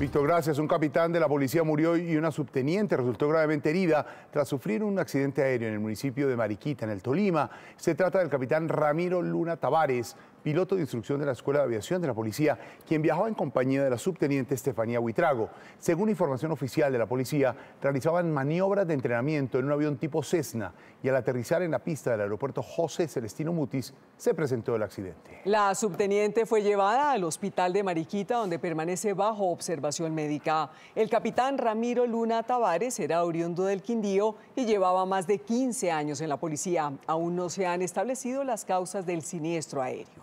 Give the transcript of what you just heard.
Víctor, gracias. Un capitán de la policía murió y una subteniente resultó gravemente herida tras sufrir un accidente aéreo en el municipio de Mariquita, en el Tolima. Se trata del capitán Ramiro Luna Tavares, piloto de instrucción de la Escuela de Aviación de la Policía, quien viajaba en compañía de la subteniente Estefanía Huitrago. Según información oficial de la policía, realizaban maniobras de entrenamiento en un avión tipo Cessna y al aterrizar en la pista del aeropuerto José Celestino Mutis se presentó el accidente. La subteniente fue llevada al hospital de Mariquita, donde permanece bajo observación médica. El capitán Ramiro Luna Tavares era oriundo del Quindío y llevaba más de 15 años en la policía. Aún no se han establecido las causas del siniestro aéreo.